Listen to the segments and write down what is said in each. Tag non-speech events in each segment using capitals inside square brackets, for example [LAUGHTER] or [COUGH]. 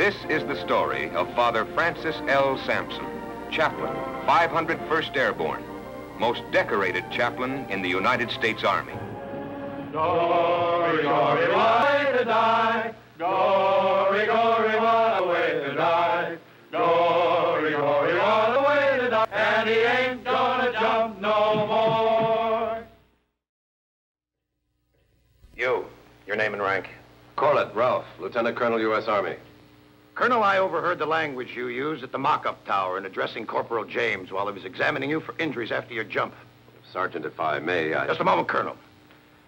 This is the story of Father Francis L. Sampson, chaplain, 501st Airborne, most decorated chaplain in the United States Army. Glory, glory, why to die? Glory, glory, what a way to die. Glory, glory, what a way to die. And he ain't gonna jump no more. You, your name and rank. Corlett, Ralph, Lieutenant Colonel, U.S. Army. Colonel, I overheard the language you used at the mock-up tower in addressing Corporal James while he was examining you for injuries after your jump. Sergeant, if I may, I... Just a moment, Colonel.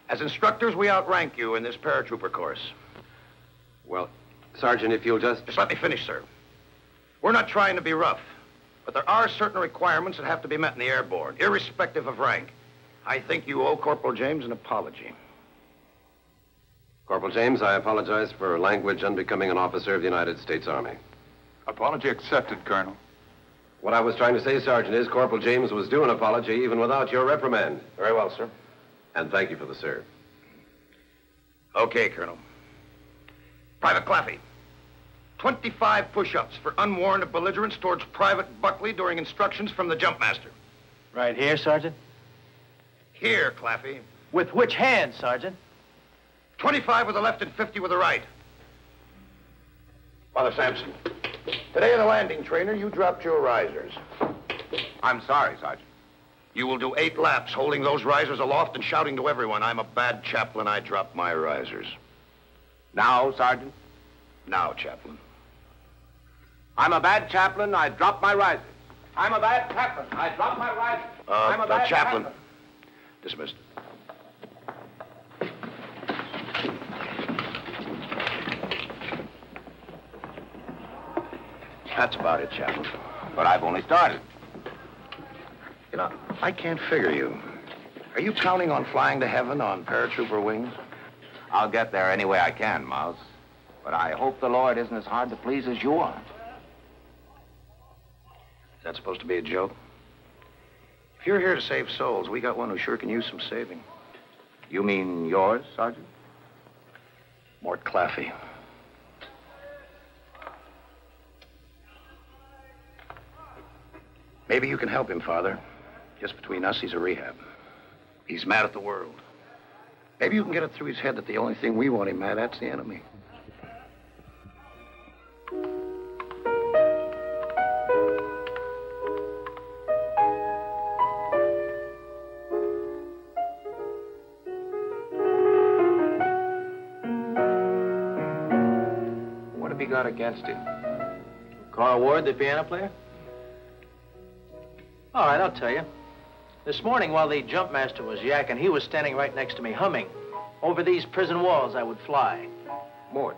As instructors, we outrank you in this paratrooper course. Well, Sergeant, if you'll just... Just let me finish, sir. We're not trying to be rough, but there are certain requirements that have to be met in the airborne, irrespective of rank. I think you owe Corporal James an apology. Corporal James, I apologize for language unbecoming an officer of the United States Army. Apology accepted, Colonel. What I was trying to say, Sergeant, is Corporal James was due an apology even without your reprimand. Very well, sir. And thank you for the serve. Okay, Colonel. Private Claffey. 25 push-ups for unwarranted belligerence towards Private Buckley during instructions from the jump master. Right here, Sergeant? Here, Claffey. With which hand, Sergeant? 25 with the left and 50 with the right. Father Sampson, today in the landing trainer, you dropped your risers. I'm sorry, Sergeant. You will do eight laps holding those risers aloft and shouting to everyone, I'm a bad chaplain, I dropped my risers. Now, Sergeant, Now, chaplain. I'm a bad chaplain. I dropped my risers. I'm a bad chaplain. I dropped my risers. Uh, I'm a bad chaplain. Dismissed. That's about it, chaplain. But I've only started. You know, I can't figure you. Are you counting on flying to heaven on paratrooper wings? I'll get there any way I can, Mouse. But I hope the Lord isn't as hard to please as you are. Is that supposed to be a joke? If you're here to save souls, we got one who sure can use some saving. You mean yours, Sergeant? Mort Claffey. Maybe you can help him, Father. Just between us, he's a rehab. He's mad at the world. Maybe you can get it through his head that the only thing we want him mad at's the enemy. What have you got against him? Carl Ward, the piano player? All right, I'll tell you. This morning, while the jump master was yakking, he was standing right next to me, humming. Over these prison walls, I would fly. Mort,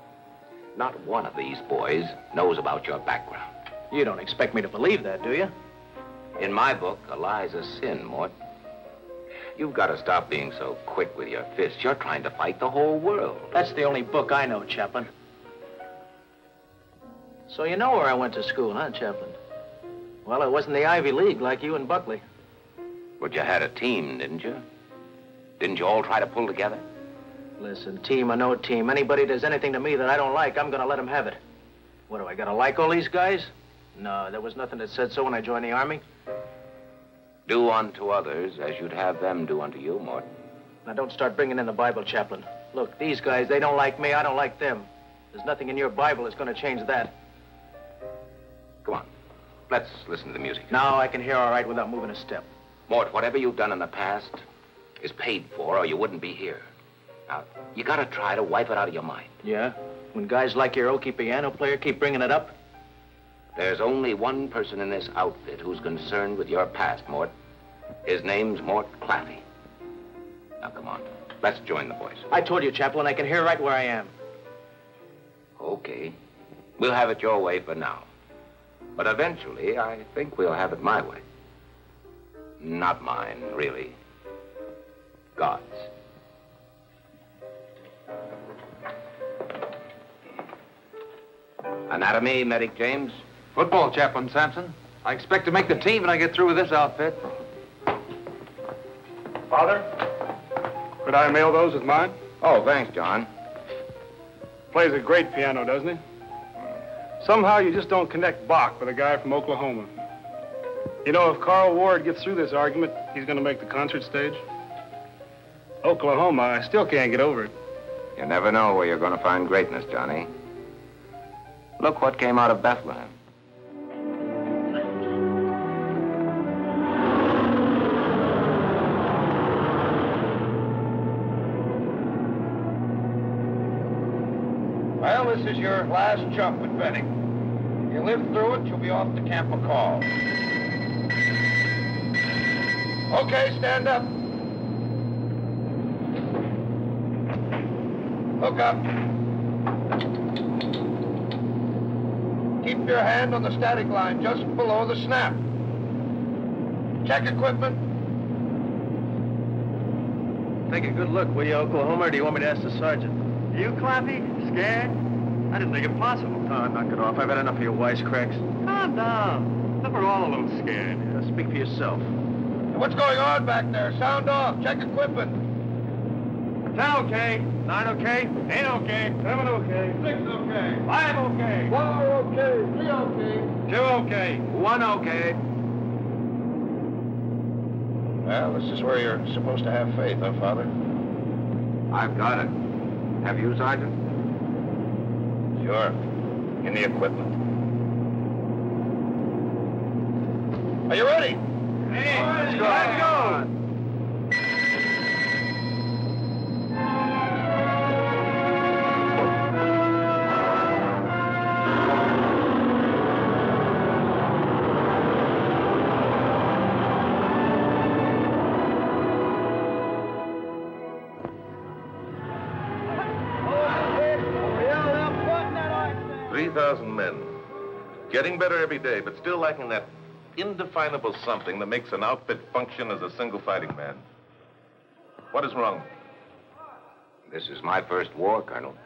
not one of these boys knows about your background. You don't expect me to believe that, do you? In my book, a lie's a sin, Mort. You've got to stop being so quick with your fists. You're trying to fight the whole world. That's the only book I know, Chaplain. So you know where I went to school, huh, Chaplain? Well, it wasn't the Ivy League like you and Buckley. But you had a team, didn't you? Didn't you all try to pull together? Listen, team or no team, anybody does anything to me that I don't like, I'm gonna let him have it. What, do I gotta like all these guys? No, there was nothing that said so when I joined the Army. Do unto others as you'd have them do unto you, Mort. Now, don't start bringing in the Bible, Chaplain. Look, these guys, they don't like me, I don't like them. There's nothing in your Bible that's gonna change that. Come on. Let's listen to the music. Now I can hear all right without moving a step. Mort, whatever you've done in the past is paid for, or you wouldn't be here. Now, you gotta try to wipe it out of your mind. Yeah? When guys like your Okie piano player keep bringing it up? There's only one person in this outfit who's concerned with your past, Mort. His name's Mort Claffey. Now, come on. Let's join the boys. I told you, Chaplain, I can hear right where I am. Okay. We'll have it your way for now. But eventually, I think we'll have it my way. Not mine, really. God's. Anatomy, Medic James. Football, Chaplain Sampson. I expect to make the team when I get through with this outfit. Father, could I mail those with mine? Oh, thanks, John. Plays a great piano, doesn't he? Somehow you just don't connect Bach with a guy from Oklahoma. You know, if Carl Ward gets through this argument, he's going to make the concert stage. Oklahoma, I still can't get over it. You never know where you're going to find greatness, Johnny. Look what came out of Bethlehem. Is your last jump with Benny. If you live through it, you'll be off to Camp Mackall. Okay, stand up. Hook up. Keep your hand on the static line just below the snap. Check equipment. Take a good look, will you, Oklahoma, or do you want me to ask the sergeant? You, Clappy? Scared? I didn't think it possible. Oh, knock it off. I've had enough of your wisecracks. Calm down. Look, we're all a little scared. Uh, speak for yourself. What's going on back there? Sound off. Check equipment. Ten okay. Nine okay. Eight okay. Seven okay. Six okay. Five okay. Four okay. Three okay. Two okay. One okay. Well, this is where you're supposed to have faith, huh, Father? I've got it. Have you, Sergeant? Sure. In the equipment. Are you ready? Hey, let's go. Let's go. Getting better every day, but still lacking that indefinable something that makes an outfit function as a single fighting man. What is wrong? This is my first war, Colonel.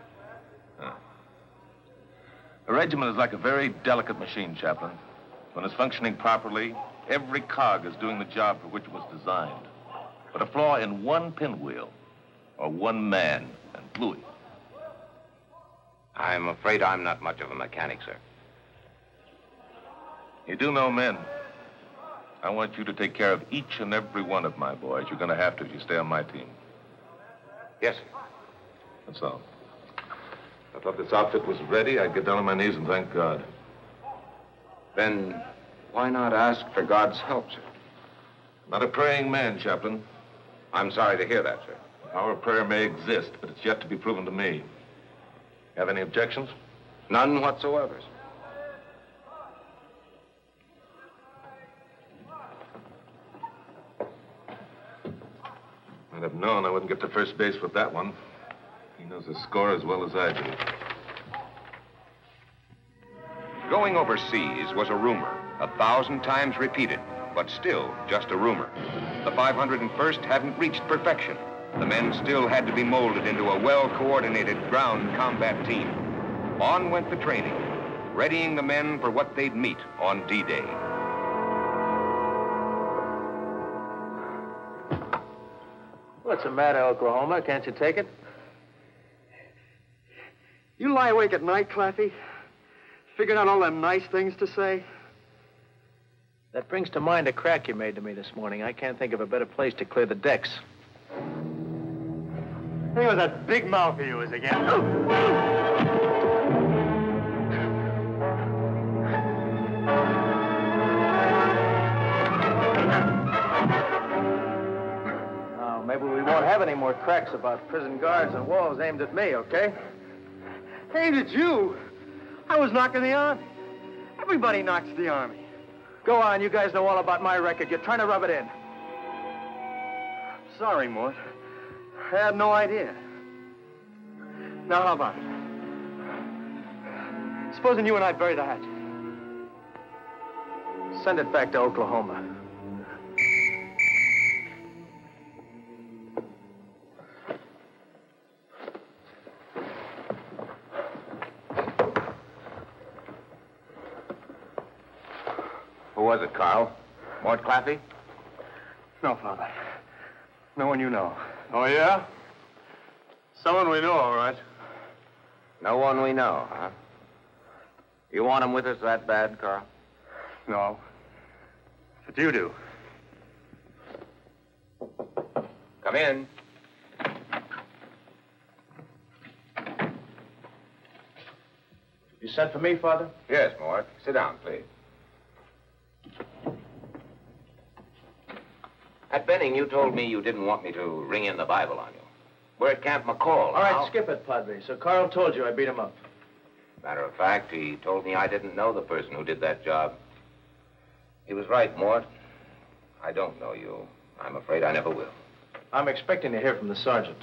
A regiment is like a very delicate machine, Chaplain. When it's functioning properly, every cog is doing the job for which it was designed. But a flaw in one pinwheel, or one man, and Bluey. I'm afraid I'm not much of a mechanic, sir. You do know men. I want you to take care of each and every one of my boys. You're going to have to if you stay on my team. Yes, sir. That's all. I thought this outfit was ready. I'd get down on my knees and thank God. Then why not ask for God's help, sir? Not a praying man, Chaplain. I'm sorry to hear that, sir. Our prayer may exist, but it's yet to be proven to me. Have any objections? None whatsoever, sir. I'd have known I wouldn't get to first base with that one. He knows the score as well as I do. Going overseas was a rumor, a thousand times repeated, but still just a rumor. The 501st hadn't reached perfection. The men still had to be molded into a well-coordinated ground combat team. On went the training, readying the men for what they'd meet on D-Day. What's the matter, Oklahoma? Can't you take it? You lie awake at night, Clappy? Figuring out all them nice things to say? That brings to mind a crack you made to me this morning. I can't think of a better place to clear the decks. Think it was that big mouth of yours again. [LAUGHS] maybe we won't have any more cracks about prison guards and walls aimed at me, okay? Aimed at you? I was knocking the army. Everybody knocks the army. Go on, you guys know all about my record. You're trying to rub it in. Sorry, Mort. I had no idea. Now, how about it? Supposing you and I bury the hatchet. Send it back to Oklahoma. Was it, Carl? Mort Claffey? No, Father. No one you know. Oh, yeah? Someone we know, all right. No one we know, huh? You want him with us that bad, Carl? No. But you do. Come in. You sent for me, Father? Yes, Mort. Sit down, please. At Benning, you told me you didn't want me to ring in the Bible on you. We're at Camp Mackall. All right, now. skip it, Padre. So Carl told you I beat him up. Matter of fact, he told me I didn't know the person who did that job. He was right, Mort. I don't know you. I'm afraid I never will. I'm expecting to hear from the sergeant.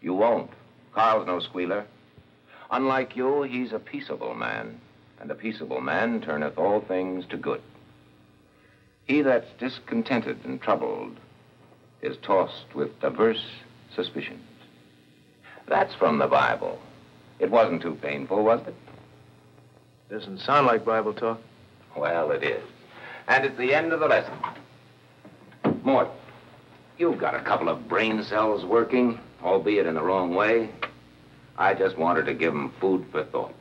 You won't. Carl's no squealer. Unlike you, he's a peaceable man, and a peaceable man turneth all things to good. He that's discontented and troubled is tossed with diverse suspicions. That's from the Bible. It wasn't too painful, was it? Doesn't sound like Bible talk. Well, it is. And it's the end of the lesson. Mort, you've got a couple of brain cells working, albeit in the wrong way. I just wanted to give them food for thought.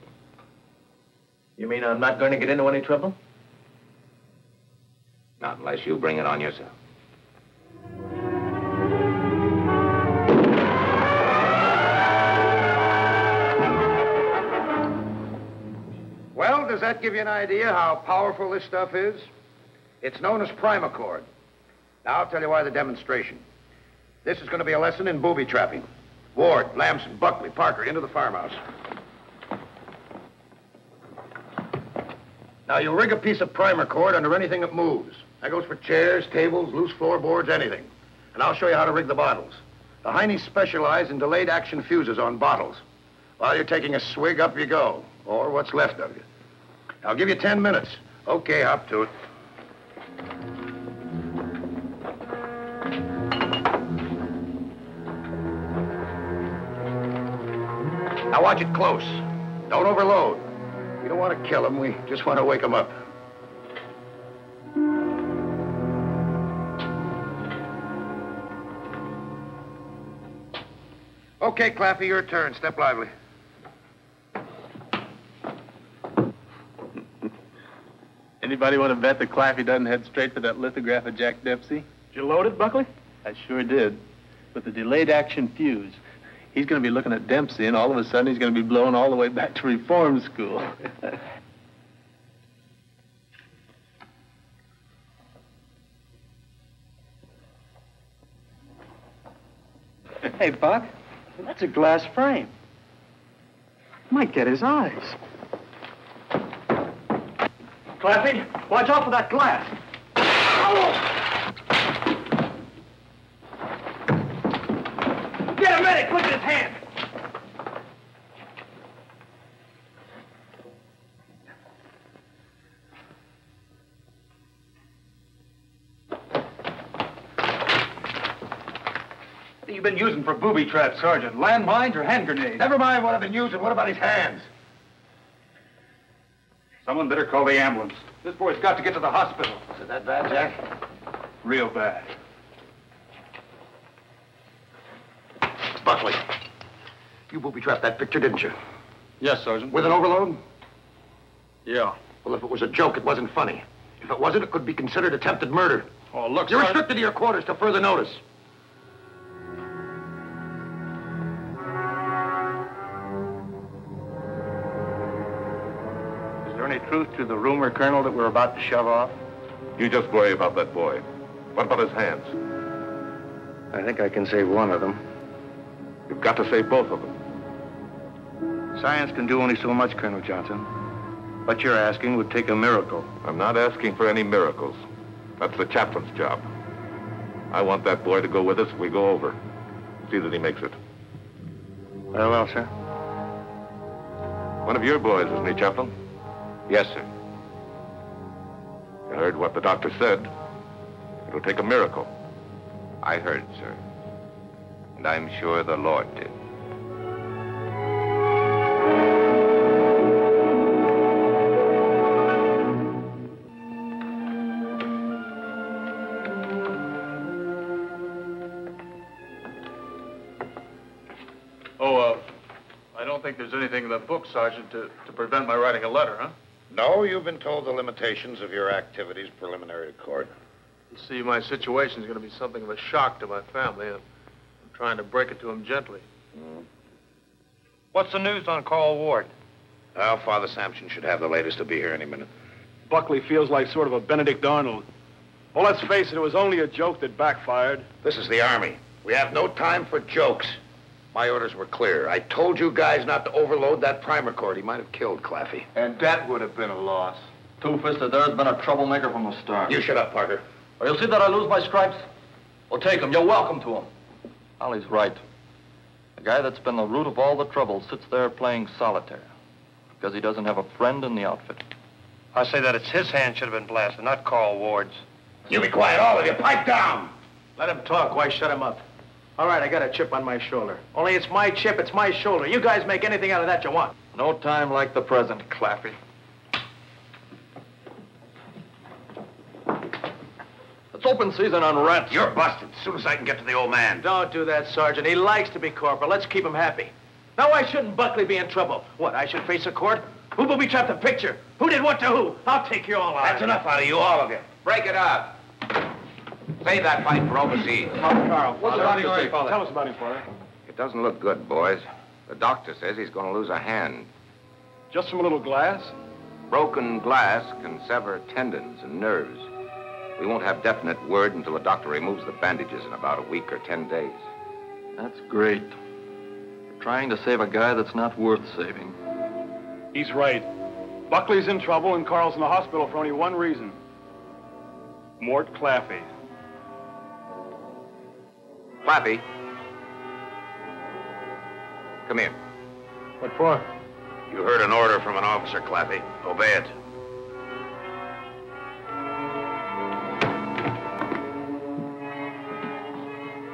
You mean I'm not going to get into any trouble? Not unless you bring it on yourself. Well, does that give you an idea how powerful this stuff is? It's known as Primacord. Now, I'll tell you why the demonstration. This is going to be a lesson in booby trapping. Ward, Lamson, Buckley, Parker, into the farmhouse. Now, you rig a piece of Primacord under anything that moves. That goes for chairs, tables, loose floorboards, anything. And I'll show you how to rig the bottles. The Heine's specialize in delayed action fuses on bottles. While you're taking a swig, up you go. Or what's left of you. I'll give you ten minutes. Okay, hop to it. Now watch it close. Don't overload. We don't want to kill him. We just want to wake him up. Okay, Claffey, your turn. Step lively. [LAUGHS] Anybody want to bet that Claffey doesn't head straight for that lithograph of Jack Dempsey? Did you load it, Buckley? I sure did. With the delayed action fuse. He's going to be looking at Dempsey, and all of a sudden he's going to be blown all the way back to reform school. [LAUGHS] Hey, Buck, that's a glass frame. Might get his eyes. Claffey, watch out for that glass a medic, look at his hand. What have you been using for booby traps, Sergeant? Landmines or hand grenades? Never mind what I've been using. What about his hands? Someone better call the ambulance. This boy's got to get to the hospital. Is it that bad, Jack? Real bad. Buckley, you booby-trapped that picture, didn't you? Yes, Sergeant. With an overload? Yeah. Well, if it was a joke, it wasn't funny. If it wasn't, it could be considered attempted murder. Oh, look, You're Sergeant. restricted to your quarters till further notice. Truth to the rumor, Colonel, that we're about to shove off? You just worry about that boy. What about his hands? I think I can save one of them. You've got to save both of them. Science can do only so much, Colonel Johnson. What you're asking would take a miracle. I'm not asking for any miracles. That's the chaplain's job. I want that boy to go with us if we go over. See that he makes it. Very well, sir. One of your boys, isn't he, Chaplain? Yes, sir. You heard what the doctor said. It'll take a miracle. I heard, sir. And I'm sure the Lord did. Oh, uh, I don't think there's anything in the books Sergeant, to, to prevent my writing a letter, huh? No, you've been told the limitations of your activities preliminary to court. You see, my situation is going to be something of a shock to my family, and I'm trying to break it to them gently. Hmm. What's the news on Carl Ward? Well, Father Sampson should have the latest to be here any minute. Buckley feels like sort of a Benedict Arnold. Well, let's face it, it was only a joke that backfired. This is the Army. We have no time for jokes. My orders were clear. I told you guys not to overload that Primacord. He might have killed Claffey. And that would have been a loss. Two-Fisted there's been a troublemaker from the start. You shut up, Parker. Or you'll see that I lose my stripes. Well, take him. You're welcome to him. Ollie's right. The guy that's been the root of all the trouble sits there playing solitaire because he doesn't have a friend in the outfit. I say that it's his hand should have been blasted, not Carl Ward's. You be quiet, all of you. Pipe down. Let him talk. Why shut him up? All right, I got a chip on my shoulder. Only it's my chip, it's my shoulder. You guys make anything out of that you want. No time like the present, Claffey. It's open season on rats. You're busted as soon as I can get to the old man. Don't do that, Sergeant. He likes to be corporal. Let's keep him happy. Now, why shouldn't Buckley be in trouble? What, I should face a court? Who booby trapped the picture? Who did what to who? I'll take you all out. That's enough out of you, all of you. Break it up. Save that fight for overseas. Carl, what's Father, the doctor Father. say, Father? Tell us about him, Father. It doesn't look good, boys. The doctor says he's going to lose a hand. Just from a little glass? Broken glass can sever tendons and nerves. We won't have definite word until the doctor removes the bandages in about a week or ten days. That's great. You're trying to save a guy that's not worth saving. He's right. Buckley's in trouble and Carl's in the hospital for only one reason. Mort Claffey. Flappy. Come here. What for? You heard an order from an officer, Clappy. Obey it.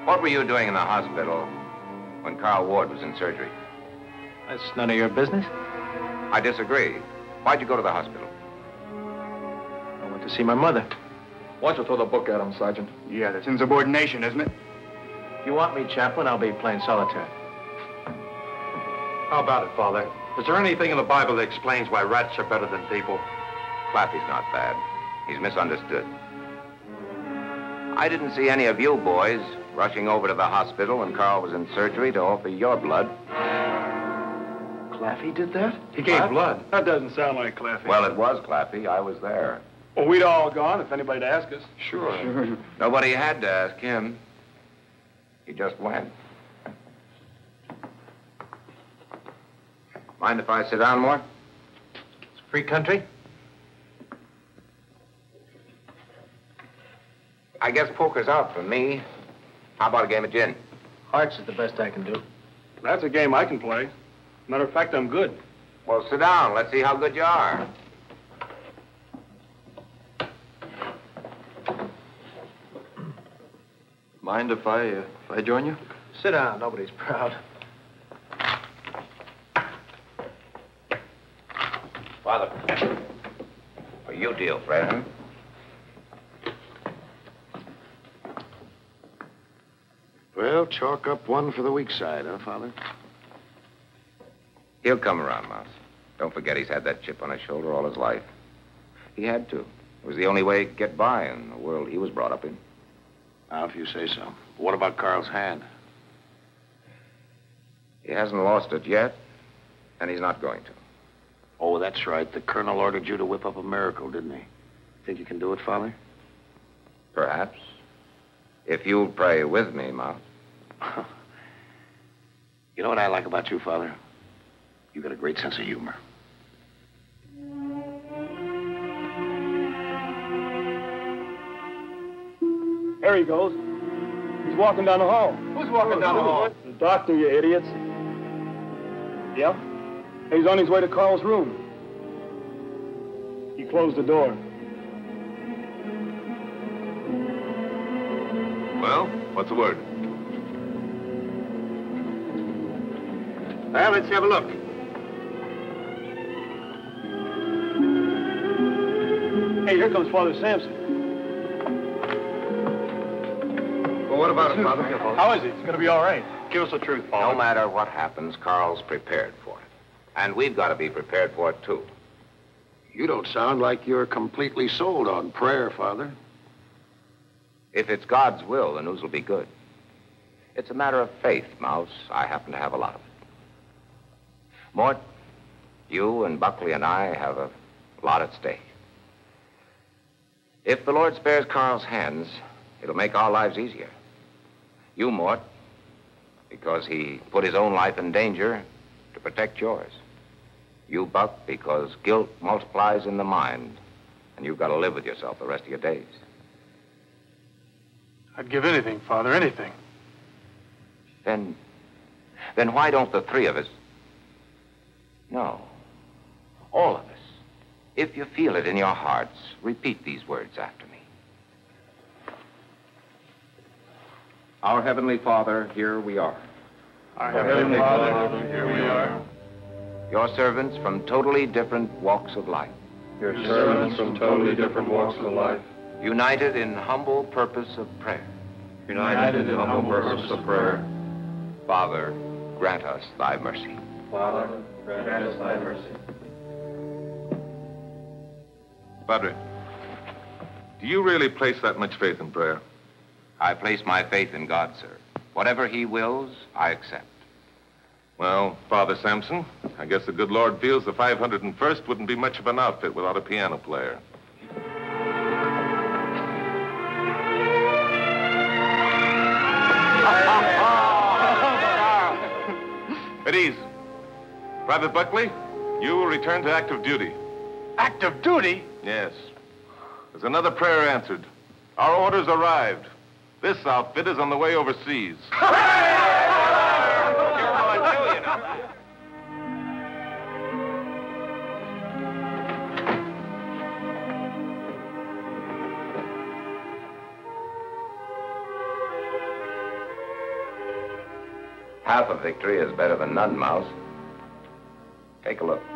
What were you doing in the hospital when Carl Ward was in surgery? That's none of your business. I disagree. Why'd you go to the hospital? I went to see my mother. Why don't you throw the book at him, Sergeant? Yeah, that's insubordination, isn't it? If you want me, Chaplain, I'll be playing solitaire. How about it, Father? Is there anything in the Bible that explains why rats are better than people? Clappy's not bad. He's misunderstood. I didn't see any of you boys rushing over to the hospital when Carl was in surgery to offer your blood. Claffey did that? He gave What? blood. That doesn't sound like Claffey. Well, it was Clappy. I was there. Well, we'd all gone if anybody'd ask us. Sure. Nobody had to ask him. He just went. Mind if I sit down more? It's a free country. I guess poker's out for me. How about a game of gin? Hearts is the best I can do. That's a game I can play. Matter of fact, I'm good. Well, sit down. Let's see how good you are. Mind if I, uh, if I join you? Sit down. Nobody's proud. Father. Well, you deal, Fred, huh? Well, chalk up one for the weak side, huh, Father? He'll come around, Mouse. Don't forget he's had that chip on his shoulder all his life. He had to. It was the only way he could get by in the world he was brought up in. Now, if you say so. What about Carl's hand? He hasn't lost it yet, and he's not going to. Oh, that's right. The colonel ordered you to whip up a miracle, didn't he? Think you can do it, Father? Perhaps. If you'll pray with me, Mouse. [LAUGHS] You know what I like about you, Father? You've got a great sense of humor. There he goes. He's walking down the hall. Who's walking down the oh, hall? The doctor, you idiots. Yeah? He's on his way to Carl's room. He closed the door. Well, what's the word? Well, let's have a look. Hey, here comes Father Sampson. Well, what about it, Father? How is he? It's going to be all right. Give us the truth, Father. No matter what happens, Carl's prepared for it. And we've got to be prepared for it, too. You don't sound like you're completely sold on prayer, Father. If it's God's will, the news will be good. It's a matter of faith, Mouse. I happen to have a lot of it. Mort, you and Buckley and I have a lot at stake. If the Lord spares Carl's hands, it'll make our lives easier. You, Mort, because he put his own life in danger to protect yours. You, Buck, because guilt multiplies in the mind, and you've got to live with yourself the rest of your days. I'd give anything, Father, anything. Then, then why don't the three of us? No, all of us. If you feel it in your hearts, repeat these words after me. Our Heavenly Father, here we are. Our Heavenly Father, here we are. Your servants from totally different walks of life. Your servants from totally different walks of life. United in humble purpose of prayer. United in humble purpose of prayer. Father, grant us thy mercy. Father, grant us thy mercy. Padre, do you really place that much faith in prayer? I place my faith in God, sir. Whatever he wills, I accept. Well, Father Sampson, I guess the good Lord feels the 501st wouldn't be much of an outfit without a piano player. [LAUGHS] At ease. Private Buckley, you will return to active duty. Active duty? Yes. There's another prayer answered. Our orders arrived. This outfit is on the way overseas. [LAUGHS] Half a victory is better than none, Mouse. Take a look.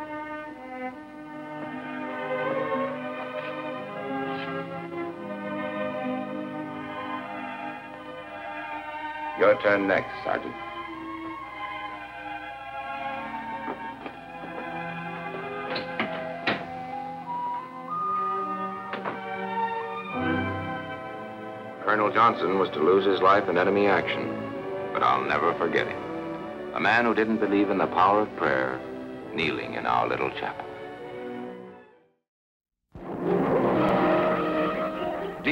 Your turn next, Sergeant. Colonel Johnson was to lose his life in enemy action, but I'll never forget him. A man who didn't believe in the power of prayer, kneeling in our little chapel.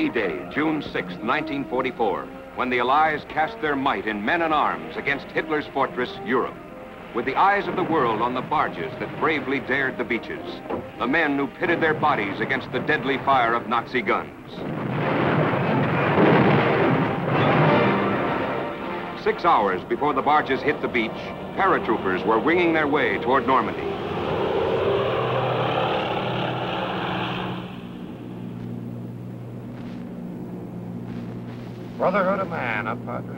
D-Day, June 6, 1944, when the Allies cast their might in men and arms against Hitler's fortress, Europe. With the eyes of the world on the barges that bravely dared the beaches, the men who pitted their bodies against the deadly fire of Nazi guns. Six hours before the barges hit the beach, paratroopers were winging their way toward Normandy. Brotherhood of man, huh, Padre?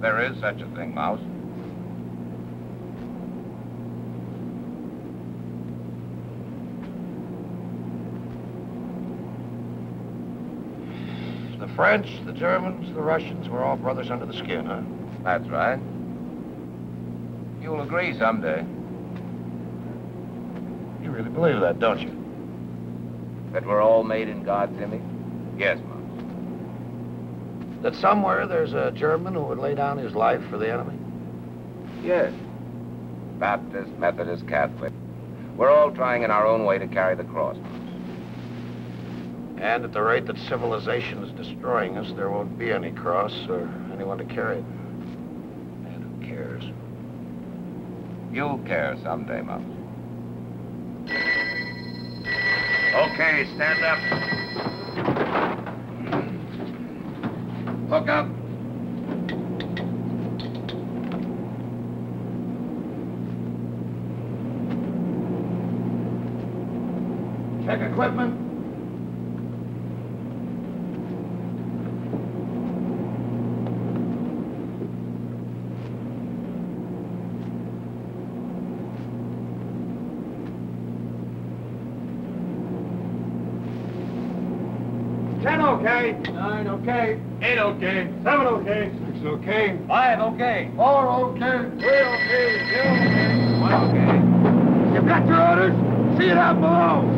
There is such a thing, Mouse. The French, the Germans, the Russians, we're all brothers under the skin, huh? That's right. You'll agree someday. You really believe that, don't you? That we're all made in God's image? Yes, Mouse. That somewhere there's a German who would lay down his life for the enemy? Yes. Baptist, Methodist, Catholic. We're all trying in our own way to carry the cross. And at the rate that civilization is destroying us, there won't be any cross or anyone to carry it. And who cares? You'll care someday, Mom. Okay, stand up. Hook up. Check equipment. Ten okay. Nine okay. Eight okay. Seven okay. Six okay. Five okay. Four okay. Three okay. Two okay. One okay. You've got your orders. See it out below.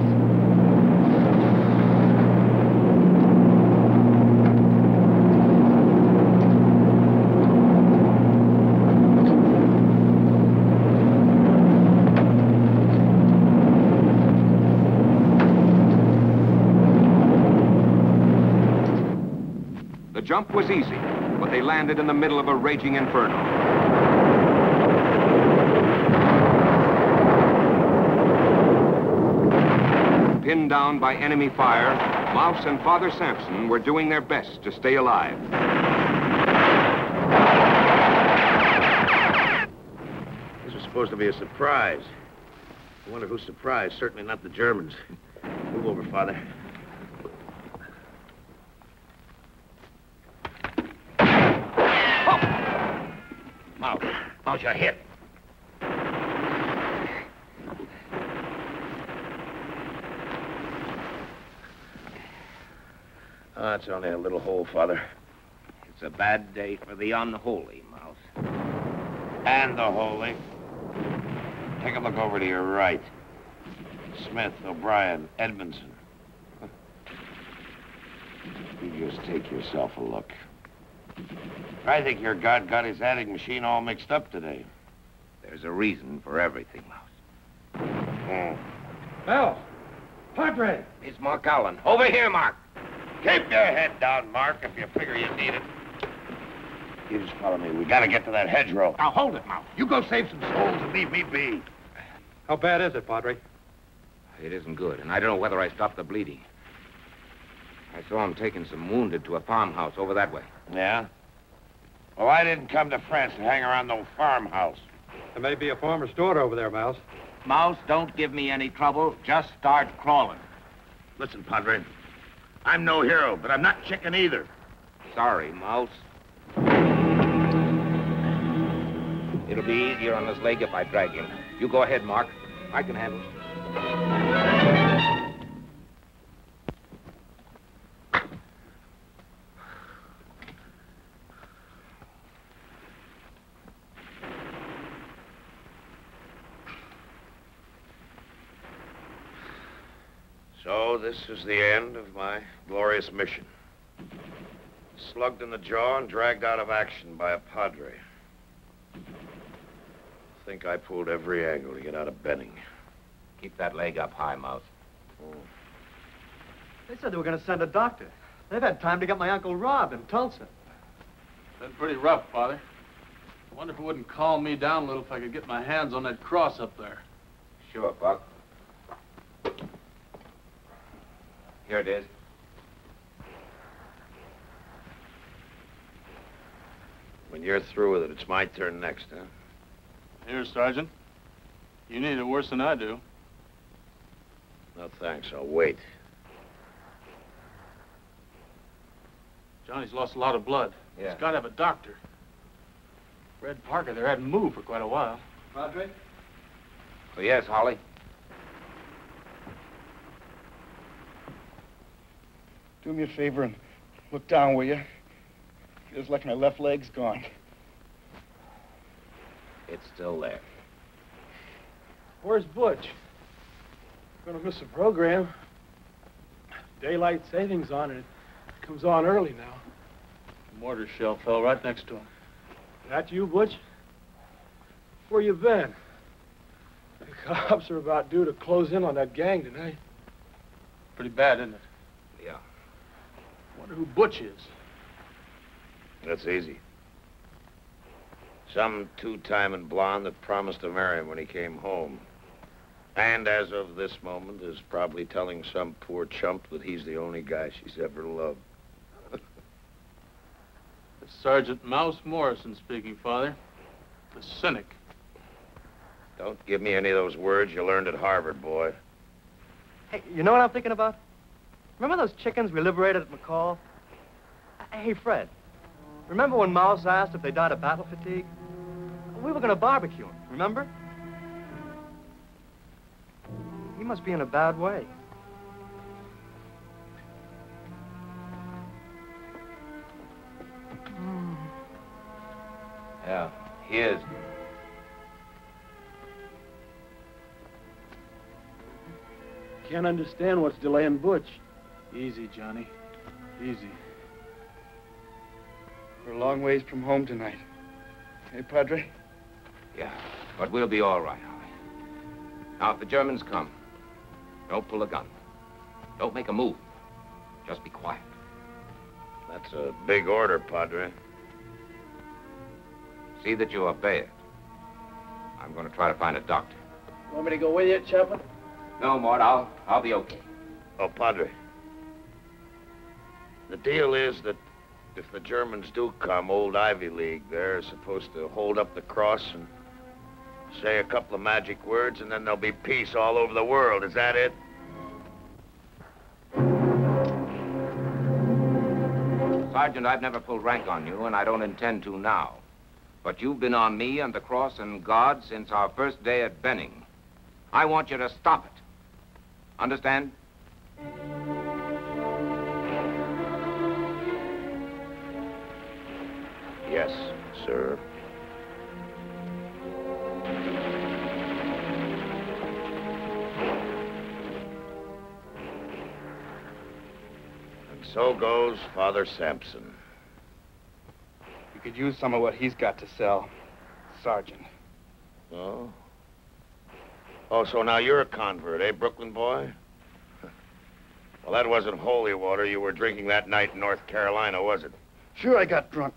The jump was easy, but they landed in the middle of a raging inferno. Pinned down by enemy fire, Mouse and Father Sampson were doing their best to stay alive. This was supposed to be a surprise. I wonder who's surprised. Certainly not the Germans. [LAUGHS] Move over, Father. Mouse. You're hit. Oh, it's only a little hole, Father. It's a bad day for the unholy, Mouse. And the holy. Take a look over to your right. Smith, O'Brien, Edmondson. [LAUGHS] You just take yourself a look. I think your God got his adding machine all mixed up today. There's a reason for everything, Mouse. Hmm. Oh. Mel! Padre! It's Mark Allen. Over here, Mark. Keep your head down, Mark, if you figure you need it. You just follow me. We gotta get to that hedgerow. Now hold it, Mouse. You go save some souls and leave me be. How bad is it, Padre? It isn't good, and I don't know whether I stopped the bleeding. I saw him taking some wounded to a farmhouse over that way. Yeah? Well, I didn't come to France to hang around no farmhouse. There may be a farmer's daughter over there, Mouse. Mouse, don't give me any trouble. Just start crawling. Listen, Padre. I'm no hero, but I'm not chicken either. Sorry, Mouse. It'll be easier on his leg if I drag him. You go ahead, Mark. I can handle it. So this is the end of my glorious mission. Slugged in the jaw and dragged out of action by a padre. think I pulled every angle to get out of Benning. Keep that leg up high, Mouse. Oh. They said they were going to send a doctor. They've had time to get my Uncle Rob in Tulsa. Been pretty rough, Father. I wonder if it wouldn't calm me down a little if I could get my hands on that cross up there. Sure, Buck. Here it is. When you're through with it, it's my turn next, huh? Here, Sergeant. You need it worse than I do. No thanks, I'll wait. Johnny's lost a lot of blood. Yeah. He's got to have a doctor. Red Parker there hadn't moved for quite a while. Padre? Oh, yes, Holly. Do me a favor and look down, will you? Feels like my left leg's gone. It's still there. Where's Butch? Gonna miss the program. Daylight savings on it. It comes on early now. The mortar shell fell right next to him. That you, Butch? Where you been? The [LAUGHS] cops are about due to close in on that gang tonight. Pretty bad, isn't it? Yeah. Wonder who Butch is. That's easy. Some two-timing blonde that promised to marry him when he came home. And as of this moment is probably telling some poor chump that he's the only guy she's ever loved. [LAUGHS] It's Sergeant Mouse Morrison speaking, Father. The cynic. Don't give me any of those words you learned at Harvard, boy. Hey, you know what I'm thinking about? Remember those chickens we liberated at Mackall? Uh, hey, Fred, remember when Mouse asked if they died of battle fatigue? We were going to barbecue him, remember? He must be in a bad way. Mm. Yeah, he is. Can't understand what's delaying Butch. Easy, Johnny. Easy. We're a long ways from home tonight. Hey, Padre? Yeah, but we'll be all right, Holly. Now, if the Germans come, don't pull a gun. Don't make a move. Just be quiet. That's a big order, Padre. See that you obey it. I'm going to try to find a doctor. Want me to go with you, Chaplain? No, Mort, I'll, I'll be okay. Oh, Padre. The deal is that if the Germans do come, old Ivy League there is supposed to hold up the cross and say a couple of magic words, and then there'll be peace all over the world. Is that it? Sergeant, I've never pulled rank on you, and I don't intend to now. But you've been on me and the cross and God since our first day at Benning. I want you to stop it. Understand? Yes, sir. And so goes Father Sampson. You could use some of what he's got to sell. Sergeant. Oh? Oh, so now you're a convert, eh, Brooklyn boy? [LAUGHS] Well, that wasn't holy water you were drinking that night in North Carolina, was it? Sure, I got drunk.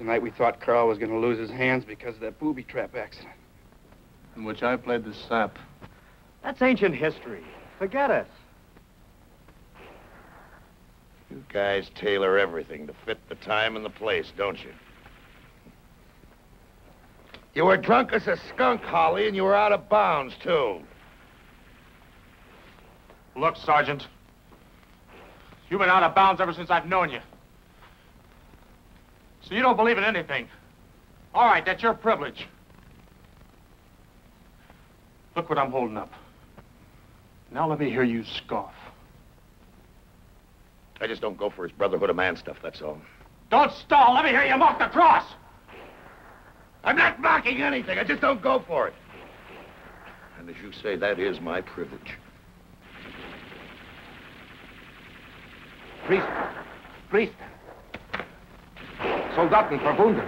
It was the night we thought Carl was going to lose his hands because of that booby trap accident. In which I played the sap. That's ancient history. Forget it. You guys tailor everything to fit the time and the place, don't you? You were drunk as a skunk, Holly, and you were out of bounds, too. Look, Sergeant. You've been out of bounds ever since I've known you. So you don't believe in anything. All right, that's your privilege. Look what I'm holding up. Now let me hear you scoff. I just don't go for his Brotherhood of Man stuff, that's all. Don't stall. Let me hear you mock the cross. I'm not mocking anything. I just don't go for it. And as you say, that is my privilege. Priest. Priest. Soldaten verbunden.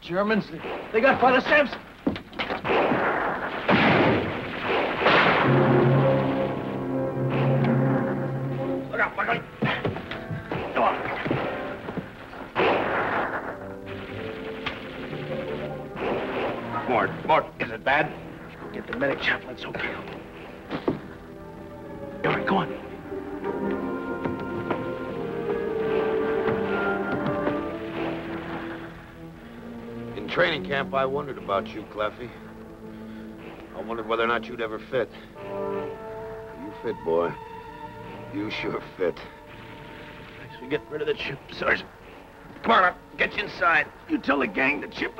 Germans, they got Father Sampson. Look out, look out. Go on. Mort, Mort, is it bad? Go get the medic, Chaplain. It's okay. All right, go on. Training camp, I wondered about you, Claffey. I wondered whether or not you'd ever fit. You fit, boy. You sure fit. Thanks for getting rid of the chip, Sergeant. Come on, I'll get you inside. You tell the gang the chip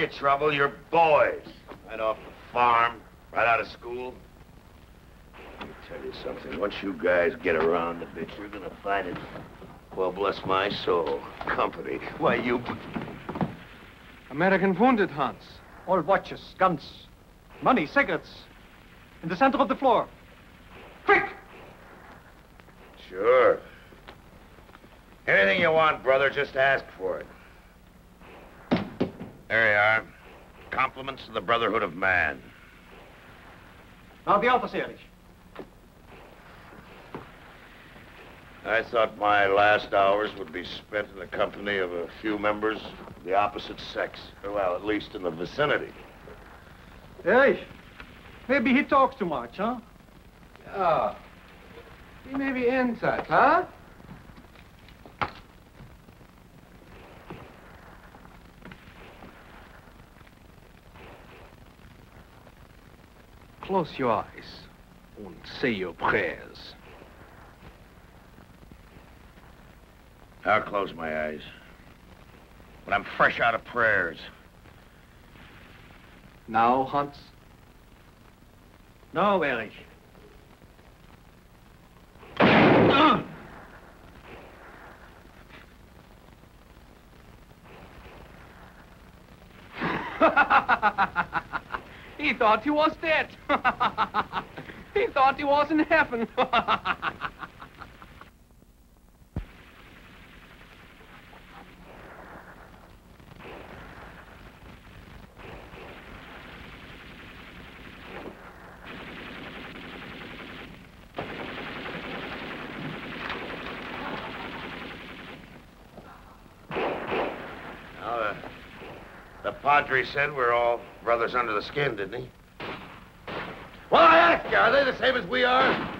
your trouble. You're boys. Right off the farm, right out of school. Let me tell you something. Once you guys get around the bitch, you're gonna find it. Well, bless my soul. Company. Why, you... American wounded, Hans. All watches, guns, money, cigarettes. In the center of the floor. Quick! Sure. Anything you want, brother, just ask for it. There you are. Compliments to the Brotherhood of Man. Now the officer, Erich. I thought my last hours would be spent in the company of a few members of the opposite sex. Well, at least in the vicinity. Erich, maybe he talks too much, huh? Yeah. He may be inside, huh? Close your eyes and say your prayers. I'll close my eyes. But I'm fresh out of prayers. Now, Hans? No, Erich. he [LAUGHS] thought he was dead. [LAUGHS] he thought he was in heaven. Uh, the Padre said we're all brothers under the skin, didn't he? Well, I ask you, are they the same as we are?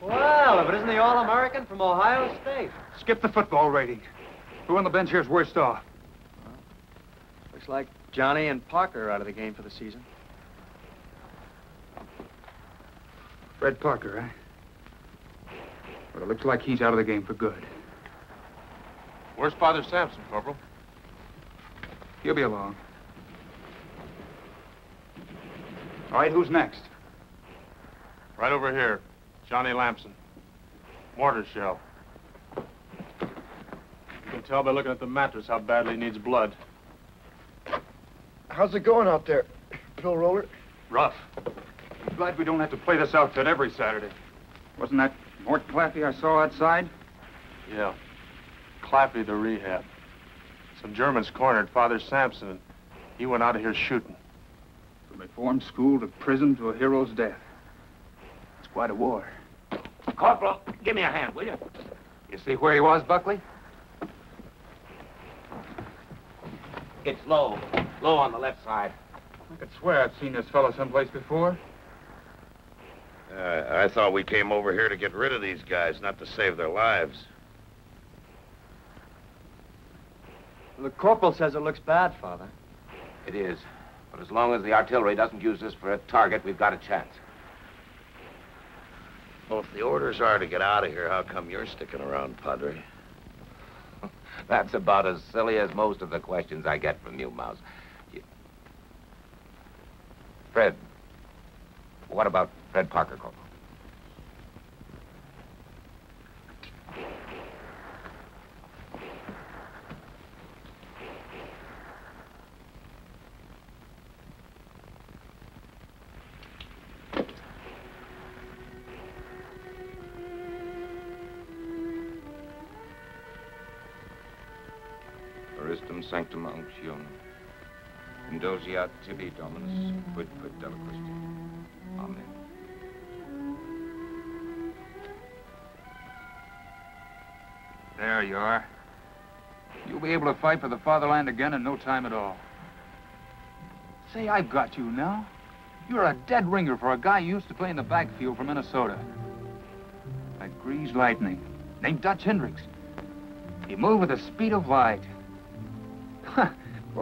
Well, if it isn't the All-American from Ohio State. Skip the football rating. Who on the bench here's worst off? Looks like Johnny and Parker are out of the game for the season. Fred Parker, eh? Well, it looks like he's out of the game for good. Where's Father Sampson, Corporal? He'll be along. All right, who's next? Right over here. Johnny Lamson. Mortar shell. You can tell by looking at the mattress how badly he needs blood. How's it going out there, Bill Roller? Rough. I'm glad we don't have to play this outfit every Saturday. Wasn't that Mort Claffey I saw outside? Yeah. Claffey to rehab. Some Germans cornered Father Sampson, and he went out of here shooting. From a reform school to prison to a hero's death. It's quite a war. Corporal, give me a hand, will you? You see where he was, Buckley? It's low. Low on the left side. I could swear I've seen this fellow someplace before. Uh, I thought we came over here to get rid of these guys, not to save their lives. The corporal says it looks bad, Father. It is. But as long as the artillery doesn't use this for a target, we've got a chance. Well, if the orders are to get out of here, how come you're sticking around, Padre? [LAUGHS] That's about as silly as most of the questions I get from you, Mouse. You... Fred. What about Fred Parker, Corporal? Indulgiat tibi dominus, quid quid deliquisti. Amen. There you are. You'll be able to fight for the fatherland again in no time at all. Say, I've got you now. You're a dead ringer for a guy who used to play in the backfield for Minnesota. Like greased lightning, named Dutch Hendricks. He moved with the speed of light.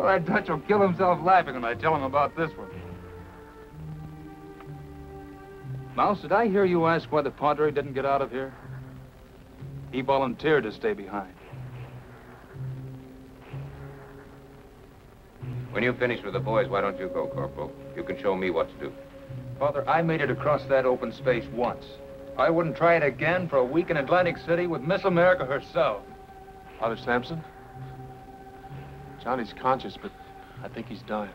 Boy, that Dutch will kill himself laughing when I tell him about this one. Mouse, did I hear you ask why the Padre didn't get out of here? He volunteered to stay behind. When you finish with the boys, why don't you go, Corporal? You can show me what to do. Father, I made it across that open space once. I wouldn't try it again for a week in Atlantic City with Miss America herself. Father Sampson? Johnny's conscious, but I think he's dying.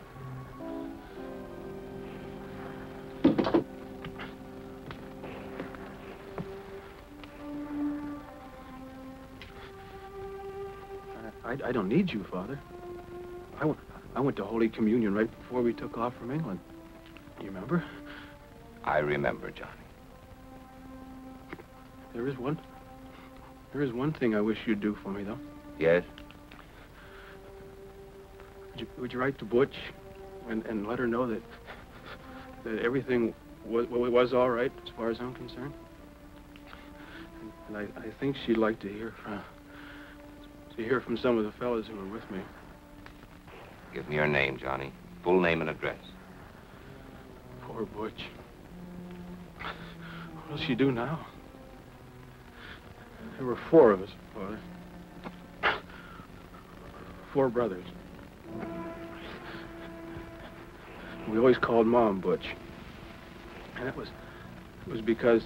I, I don't need you, Father. I went, I went to Holy Communion right before we took off from England. You remember? I remember, Johnny. There is one. There is one thing I wish you'd do for me, though. Yes? Would you, would you write to Butch and, and let her know that that everything was, was all right as far as I'm concerned? And I, I think she'd like to hear from to hear from some of the fellows who were with me. Give me your name, Johnny. Full name and address. Poor Butch. What'll she do now? There were four of us, Father. Four brothers. We always called Mom Butch. And it was it was because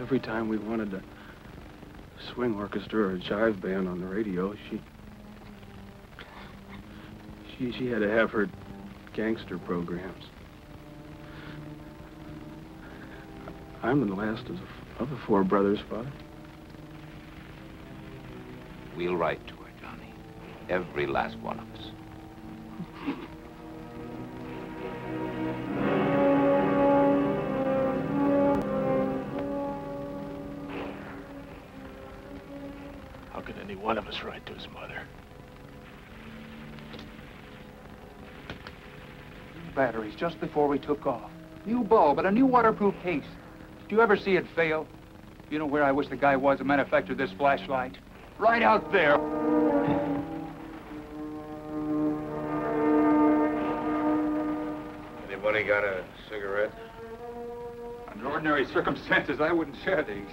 every time we wanted a swing orchestra or a jive band on the radio, she she she had to have her gangster programs. I'm the last of the, of the four brothers, Father. We'll write to her. Every last one of us. How could any one of us write to his mother? Batteries just before we took off. New bulb and a new waterproof case. Did you ever see it fail? You know where I wish the guy was who manufactured this flashlight? Right out there. Got a cigarette? Under ordinary circumstances, I wouldn't share these.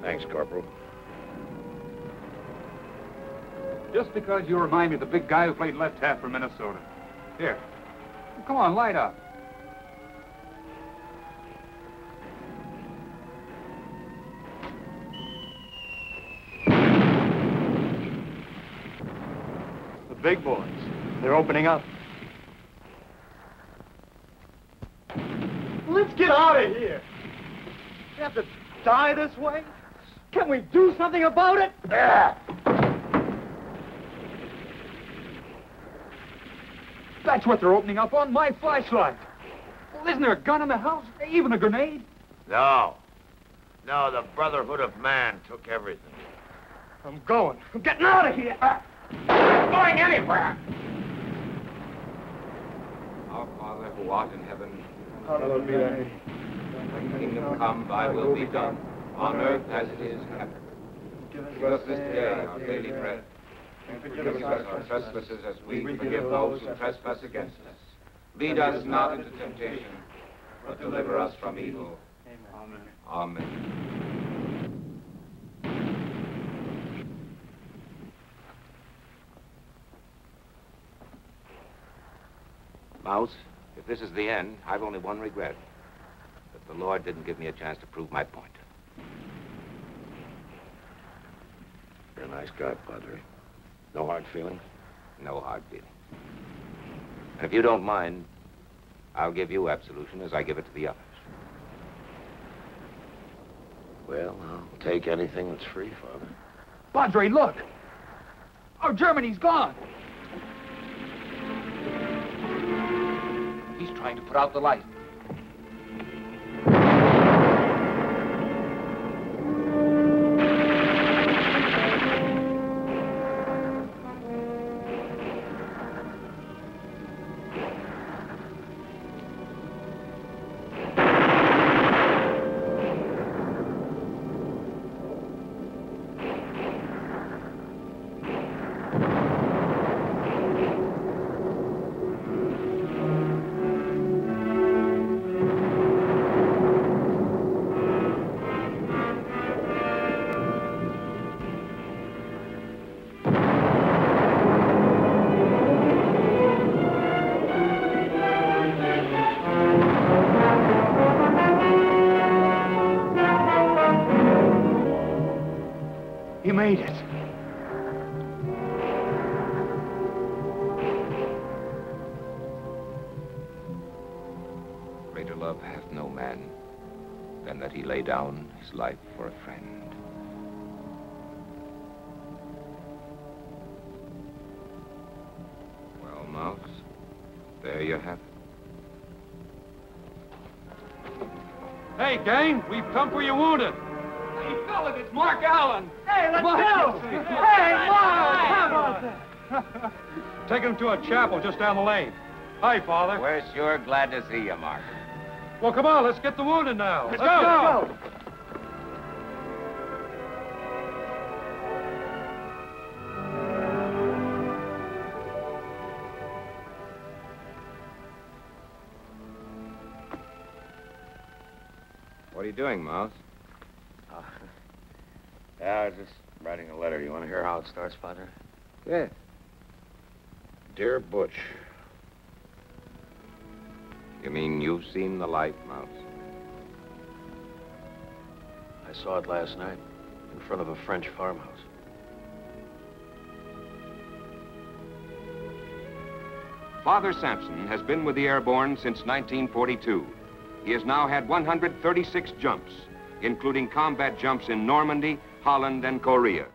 Thanks, Corporal. Just because you remind me of the big guy who played left half for Minnesota. Here. Come on, light up. Big boys. They're opening up. Let's get out of here. We have to die this way? Can we do something about it? Yeah. [CLEARS THROAT] That's what they're opening up on, my flashlight. Well, isn't there a gun in the house? Even a grenade? No. No, the Brotherhood of Man took everything. I'm going. I'm getting out of here. Ah. Not going anywhere. Our Father who art in heaven, Hallowed be thy name. thy kingdom come, thy will be done, on earth as it is in heaven. Give us this day our daily bread. And forgive us our trespasses as we forgive those who trespass against us. Lead us not into temptation, but deliver us from evil. Amen. Amen. Mouse, if this is the end, I've only one regret. That the Lord didn't give me a chance to prove my point. You're a nice guy, Padre. No hard feelings? No hard feelings. And if you don't mind, I'll give you absolution as I give it to the others. Well, I'll take anything that's free, Father. Padre, look! Our Germany's gone! Trying to put out the light. Hey, gang, we've come for your wounded. Hey, fellas, it's Mark Allen. Hey, let's Mark, go! let's see. Hey, Mark! How about that? Take him to a chapel just down the lane. Hi, Father. We're sure glad to see you, Mark. Well, come on, let's get the wounded now. Let's go! What are you doing, Mouse? Uh, yeah, I was just writing a letter. You want to hear how it starts, Padre? Yeah. Dear Butch. You mean you've seen the light, Mouse? I saw it last night in front of a French farmhouse. Father Sampson has been with the Airborne since 1942. He has now had 136 jumps, including combat jumps in Normandy, Holland, and Korea.